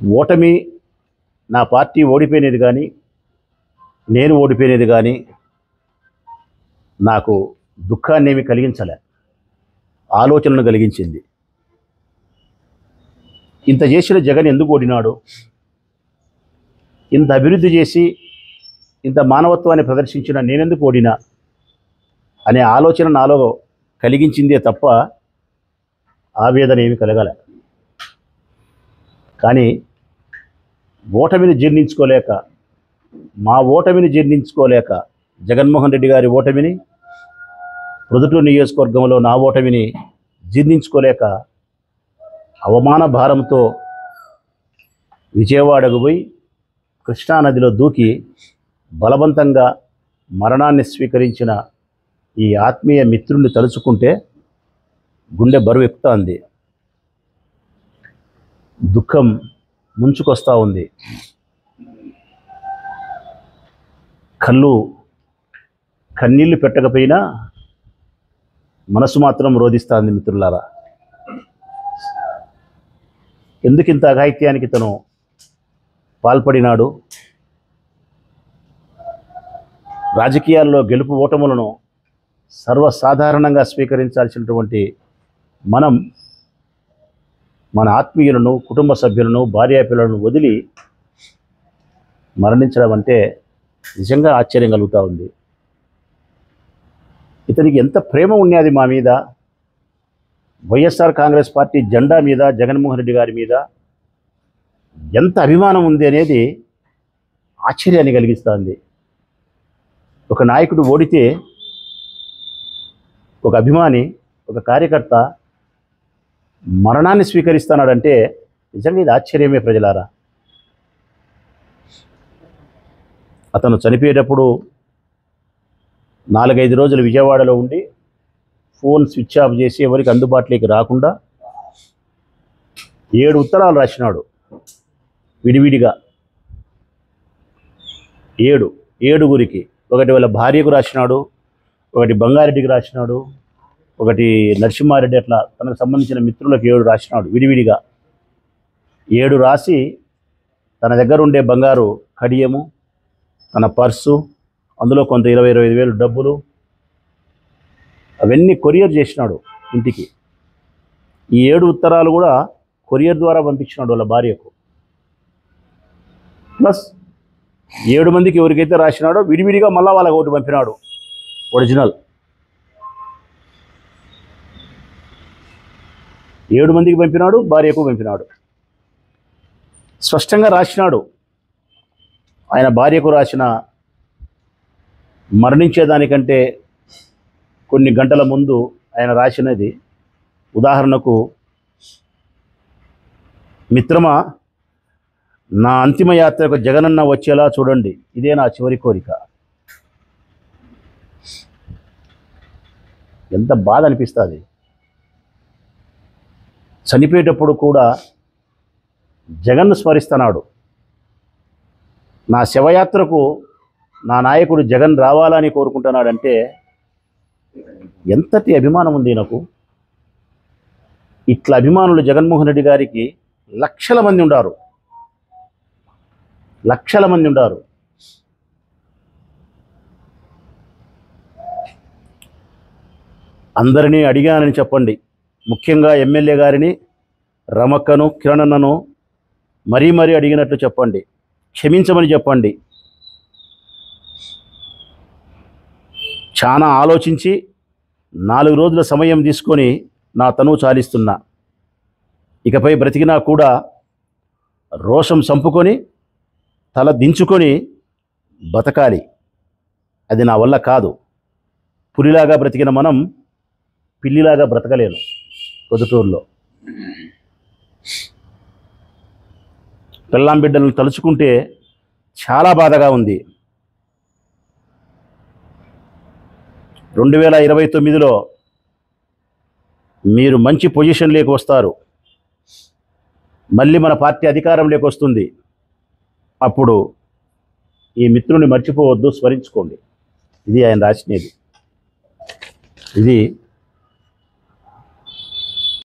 ఓటమి నా పార్టీ ఓడిపోయినది కానీ నేను ఓడిపోయినది కానీ నాకు దుఃఖాన్ని ఏమి కలిగించలే. ఆలోచనను కలిగించింది. ఇంత చేసిన జగన్ ఎందుకు ఓడినాడు? ఇంత అభివృద్ధి చేసి ఇంత మానవత్వాన్ని ప్రదర్శించిన నేనెందుకు ఓడినా? అనే ఆలోచన నాలో కలిగించిందే తప్ప ఆవేదన ఏమి కలగల. కానీ ఓటమిని జీర్ణించుకోలేక మా ఓటమిని జీర్ణించుకోలేక జగన్మోహన్ రెడ్డి గారి ఓటమిని ప్రొదుటూరు నియోజకవర్గంలో నా ఓటమిని జీర్ణించుకోలేక అవమాన భారంతో విజయవాడకు పోయి కృష్ణానదిలో దూకి బలవంతంగా మరణాన్ని స్వీకరించిన ఈ ఆత్మీయ మిత్రుణ్ణి తలుచుకుంటే గుండె బరువు ఎక్కుతుంది. దుఃఖం ముంచుకొస్తూ ఉంది. కళ్ళు కన్నీళ్ళు పెట్టకపోయినా మనసు మాత్రం రోధిస్తుంది మిత్రులారా. ఎందుకు ఇంత అఘాయిత్యానికి తను పాల్పడినాడు? రాజకీయాల్లో గెలుపు ఓటములను సర్వసాధారణంగా స్వీకరించాల్సినటువంటి మనం మన ఆత్మీయులను కుటుంబ సభ్యులను భార్యాపిల్లలను వదిలి మరణించడం అంటే నిజంగా ఆశ్చర్యం కలుగుతూ ఉంది. ఇతనికి ఎంత ప్రేమ ఉన్నది మా మీద? వైఎస్ఆర్ కాంగ్రెస్ పార్టీ జెండా మీద జగన్మోహన్ రెడ్డి గారి మీద ఎంత అభిమానం ఉంది అనేది ఆశ్చర్యాన్ని కలిగిస్తుంది. ఒక నాయకుడు ఓడితే ఒక అభిమాని ఒక కార్యకర్త మరణాన్ని స్వీకరిస్తున్నాడంటే నిజంగా ఇది ఆశ్చర్యమే ప్రజలారా. అతను చనిపోయేటప్పుడు నాలుగైదు రోజులు విజయవాడలో ఉండి ఫోన్ స్విచ్ ఆఫ్ చేసి ఎవరికి అందుబాటులోకి రాకుండా ఏడు ఉత్తరాలు రాసినాడు. విడివిడిగా ఏడు ఏడుగురికి. ఒకటి వాళ్ళ భార్యకు రాసినాడు ఒకటి బంగారెడ్డికి రాసినాడు ఒకటి నరసింహారెడ్డి అట్లా తనకు సంబంధించిన మిత్రులకు ఏడు రాసినాడు విడివిడిగా. ఏడు రాసి తన దగ్గర ఉండే బంగారు కడియము తన పర్సు అందులో కొంత ఇరవై ఇరవై వేలు డబ్బులు అవన్నీ కొరియర్ చేసినాడు ఇంటికి. ఈ ఏడు ఉత్తరాలు కూడా కొరియర్ ద్వారా పంపించినాడు వాళ్ళ భార్యకు. ప్లస్ ఏడు మందికి ఎవరికైతే రాసినాడో విడివిడిగా మళ్ళా వాళ్ళకి ఒకటి పంపినాడు ఒరిజినల్. ఏడు మందికి పంపినాడు భార్యకు పంపినాడు. స్పష్టంగా రాసినాడు. ఆయన భార్యకు రాసిన మరణించేదానికంటే కొన్ని గంటల ముందు ఆయన రాసినది ఉదాహరణకు మిత్రమా నా అంతిమ యాత్రకు జగనన్న వచ్చేలా చూడండి. ఇదే నా చివరి కోరిక. ఎంత బాధ అనిపిస్తుంది. చనిపోయేటప్పుడు కూడా జగన్ను స్మరిస్తున్నాడు. నా శవయాత్రకు నా నాయకుడు జగన్ రావాలని కోరుకుంటున్నాడంటే ఎంతటి అభిమానం ఉంది నాకు. ఇట్లా అభిమానులు జగన్మోహన్ రెడ్డి గారికి లక్షల మంది ఉండారు. లక్షల మంది ఉండారు. అందరినీ అడిగానని చెప్పండి. ముఖ్యంగా ఎమ్మెల్యే గారిని రమక్కను కిరణన్నను మరీ మరీ అడిగినట్లు చెప్పండి. క్షమించమని చెప్పండి. చాలా ఆలోచించి నాలుగు రోజుల సమయం తీసుకొని నా తనువు చాలిస్తున్నా. ఇకపై బ్రతికినా కూడా రోషం చంపుకొని తల దించుకొని బతకాలి. అది నా వల్ల కాదు. పులిలాగా బ్రతికిన మనం పిల్లిలాగా బ్రతకలేను పొద్దుటూరులో. పెళ్ళాం బిడ్డలను తలుచుకుంటే చాలా బాధగా ఉంది. రెండు వేల ఇరవై తొమ్మిదిలో మీరు మంచి పొజిషన్లోకి వస్తారు. మళ్ళీ మన పార్టీ అధికారంలోకి వస్తుంది. అప్పుడు ఈ మిత్రుని మర్చిపోవద్దు స్మరించుకోండి. ఇది ఆయన రాసినది. ఇది